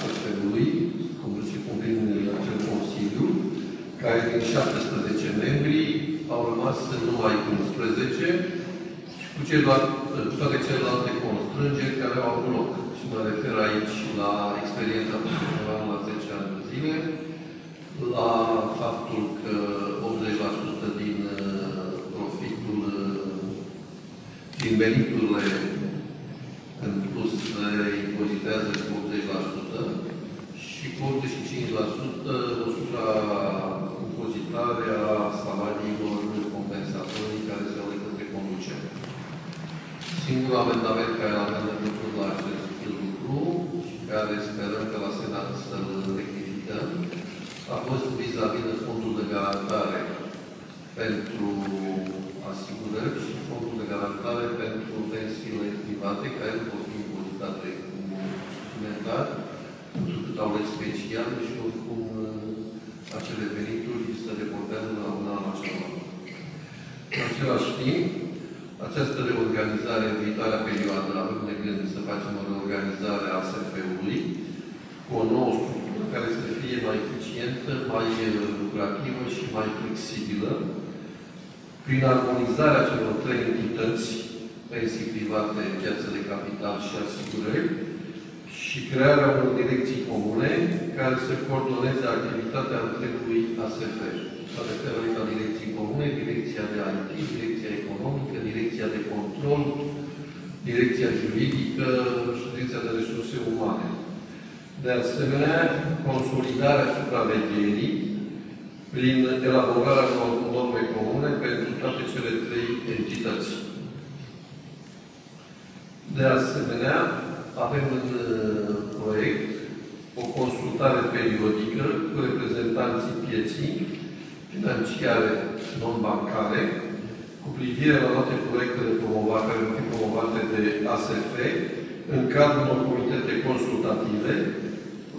Sfântului, cum se cuvine acel Consiliu, care din 17 membri au rămas numai 11, cu celelalte, toate celelalte constrângeri care au avut loc. Și mă refer aici la experiența profesională la 10 ani de zile, la faptul că 80% din uh, profitul, uh, din veniturile impozitează cu 80% și cu 85% o supraimpozitare a salariilor compensatorii care se au de către conducere. Singurul amendament care l-am legătură la acest lucru și care sperăm că la Senat să-l rectificăm a fost vis-a-vis de fondul de garantare pentru asigurări și fondul de garantare pentru pensiile private care nu pot fi impozitate cu suplimentar, pentru că au speciale și oricum acele venituri se reportează la un an la celălalt. În același timp, această reorganizare în viitoarea perioadă, avem de gând să facem o reorganizare a SF-ului cu o nouă structură care să fie mai eficientă, mai lucrativă și mai flexibilă, prin armonizarea celor trei entități, pensii private, piață de capital și asigurări, și crearea unor direcții comune care să coordoneze activitatea întregului ASF. Mă refer la direcții comune, direcția de IT, direcția economică, direcția de control, direcția juridică și direcția de resurse umane. De asemenea, consolidarea supravegherii prin elaborarea unor norme comune pentru toate cele trei entități. De asemenea, avem în uh, proiect o consultare periodică cu reprezentanții pieții financiare non-bancare cu privire la toate proiectele promovate, care vor fi promovate de ASF în cadrul unor comitete consultative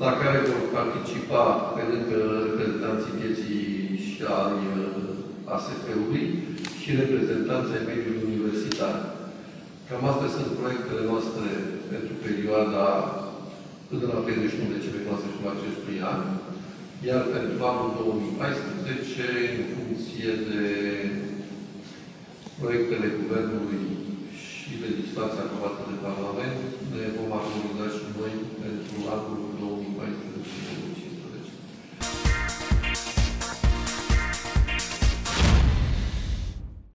la care vor participa pe lângă reprezentanții pieții și al uh, ASF-ului și reprezentanții ai mediului universitar. Cam astea sunt proiectele noastre pentru perioada până la 31 decembrie clasificul acestui an, iar pentru anul 2014, în funcție de proiectele Guvernului și legislația aprobată de Parlament,